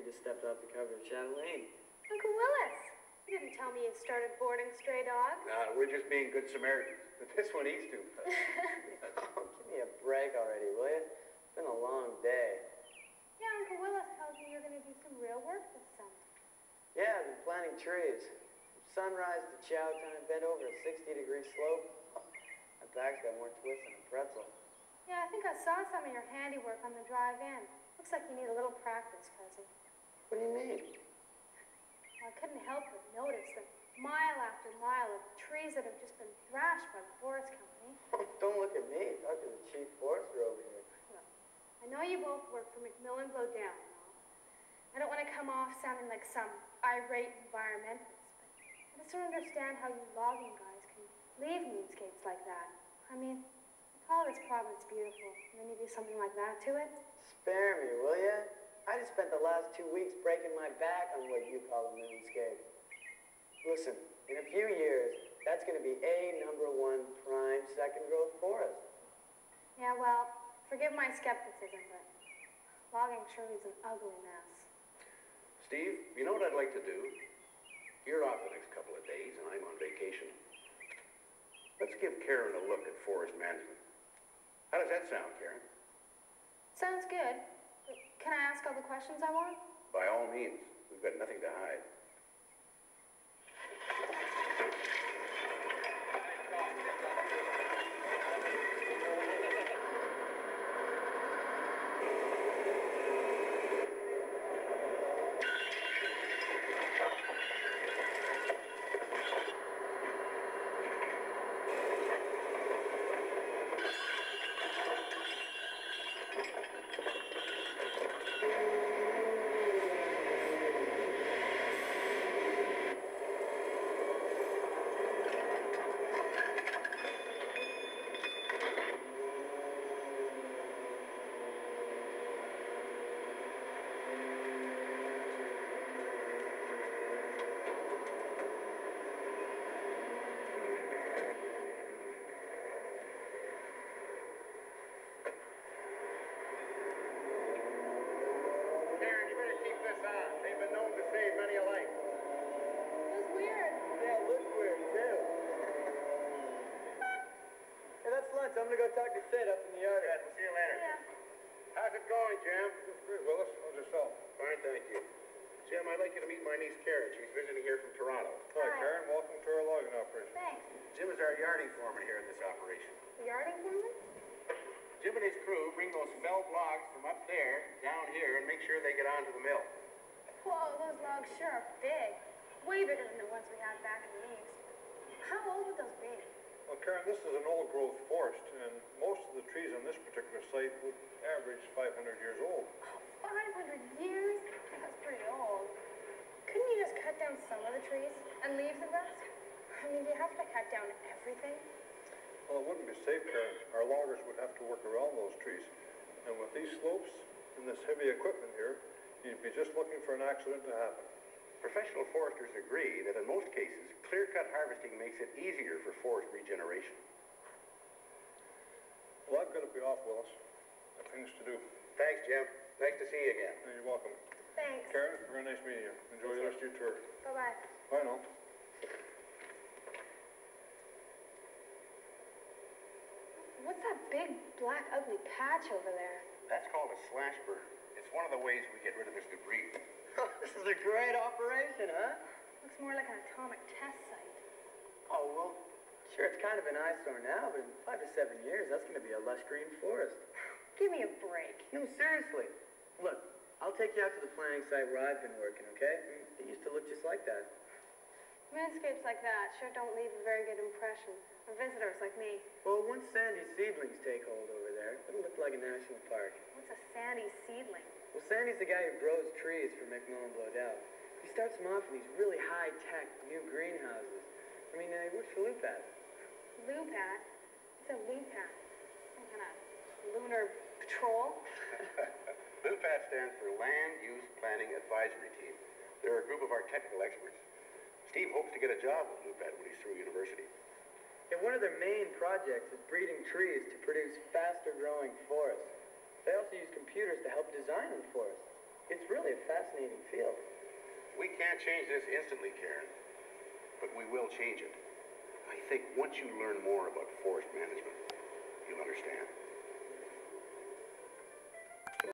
you just stepped off the cover of Chatelaine. Uncle Willis, you didn't tell me you started boarding stray dogs. Nah, we're just being good Samaritans. But this one eats too. Oh, give me a break already, will you? It's been a long day. Yeah, Uncle Willis tells me you're going to do some real work this summer. Yeah, I've been planting trees. From sunrise to chow time, bent over a 60 degree slope. My back's got more twists than a pretzel. Yeah, I think I saw some of your handiwork on the drive in. Looks like you need a little practice, cousin. What do you mean? I couldn't help but notice that mile after mile of trees that have just been thrashed by the forest company. Oh, don't look at me. Talk to the chief forester over here. Look, I know you both work for Macmillan Bloedel and all. I don't want to come off sounding like some irate environmentalist, but I just don't understand how you logging guys can leave moonscapes like that. I mean, you call this province beautiful, and then you do something like that to it? Spare me, will ya? I just spent the last two weeks breaking my back on what you call a moonscape. Listen, in a few years, that's going to be a number one prime second growth forest. Yeah, well, forgive my skepticism, but logging surely is an ugly mess. Steve, you know what I'd like to do? You're off the next couple of days, and I'm on vacation. Let's give Karen a look at forest management. How does that sound, Karen? Sounds good. Can I ask all the questions I want? By all means, we've got nothing to hide. Karen, you better keep this on. They've been known to save many a life. It was weird. Yeah, it looks weird, too. Hey, that's lunch. I'm going to go talk to Sid up in the yard. Good, we'll see you later. Yeah. How's it going, Jim? That's great, Willis. How's yourself? Fine, thank you. Jim, I'd like you to meet my niece Karen. She's visiting here from Toronto. Hi, Hi. Karen. Welcome to our logging operation. Thanks. Jim is our yarding foreman here in this operation. The yarding foreman? Jim and his crew bring those felled logs from up there down here and make sure they get onto the mill. Whoa, those logs sure are big. Way bigger than the ones we had back in the east. How old would those be? Well, Karen, this is an old-growth forest, and most of the trees on this particular site would average 500 years old. Oh, 500 years? That's pretty old. Couldn't you just cut down some of the trees and leave the rest? I mean, do you have to cut down everything? Well, it wouldn't be safe, Karen. Our loggers would have to work around those trees. And with these slopes and this heavy equipment here, you'd be just looking for an accident to happen. Professional foresters agree that in most cases, clear-cut harvesting makes it easier for forest regeneration. Well, I've got to be off, Willis. Got things to do. Thanks, Jim. Nice to see you again. And you're welcome. Thanks. Karen, very nice meeting you. Enjoy the rest of your tour. Bye-bye. Bye now. What's that big, black, ugly patch over there? That's called a slash burn. It's one of the ways we get rid of this debris. this is a great operation, huh? Looks more like an atomic test site. Oh, well, sure, it's kind of an eyesore now, but in five to seven years, that's going to be a lush green forest. Give me a break. No, seriously. Look, I'll take you out to the planting site where I've been working, okay? It used to look just like that. Landscapes like that sure don't leave a very good impression for visitors like me. Well, once sandy seedlings take hold over there, it'll look like a national park. What's a sandy seedling? Well, Sandy's the guy who grows trees for Macmillan Bloedel. He starts them off in these really high-tech new greenhouses. I mean, uh, he works for Lupat. Lupat? It's a Lupat? Some kind of lunar patrol? LUPAT stands for Land Use Planning Advisory Team. They're a group of our technical experts. Steve hopes to get a job with LUPAT when he's through university. And one of their main projects is breeding trees to produce faster-growing forests. They also use computers to help design the forest. It's really a fascinating field. We can't change this instantly, Karen, but we will change it. I think once you learn more about forest management, you'll understand.